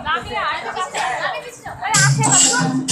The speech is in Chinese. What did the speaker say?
拿给你儿子吧拿给你媳妇儿俩孩子